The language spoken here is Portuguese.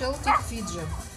Celtic Fidja.